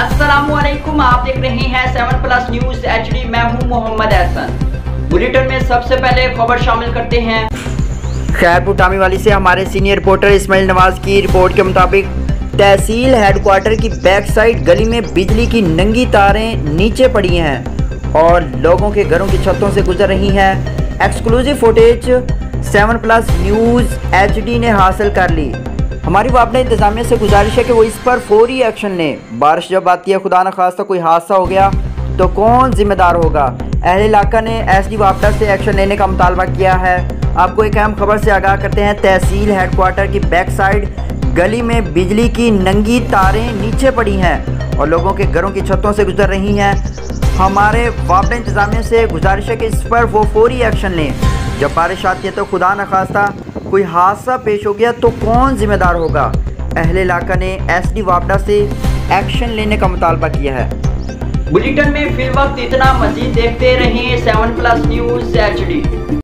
आप देख रहे हैं seven plus news H D मैं हूँ मोहम्मद एहसन। बुलेटिन में सबसे पहले खबर शामिल करते हैं। खैरपुर टामी वाली से हमारे सीनियर रिपोर्टर इसमाइल नवाज़ की रिपोर्ट के मुताबिक, तहसील हेडक्वार्टर की बैक साइड गली में बिजली की नंगी तारें नीचे पड़ी हैं और लोगों के घरों की छतों से गुजर रही हैं। Exclusive footage seven plus news HD ने हासिल कर ली। हमारी वापना इंतजामिया से गुजारिश है कि वो इस पर फौरी एक्शन लें। बारिश जब आती है, खुदा न खास्ता कोई हादसा हो गया तो कौन जिम्मेदार होगा? अहल इलाका ने एस डी वापडा से एक्शन लेने का मुतालबा किया है। आपको एक अहम खबर से आगाह करते हैं, तहसील हेडक्वार्टर की बैक साइड गली में बिजली की नंगी तारें नीचे पड़ी हैं और लोगों के घरों की छतों से गुजर रही हैं। हमारे वापडा इंतजामिया से गुजारिश है कि इस पर वो फौरी एक्शन लें। जब बारिश आती है तो खुदा न खास्ता कोई हादसा पेश हो गया तो कौन जिम्मेदार होगा? अहले इलाका ने एस डी वापडा से एक्शन लेने का मुतालबा किया है। बुलेटिन में फिल वक्त इतना मजीद देखते रहें सेवन प्लस न्यूज़ एच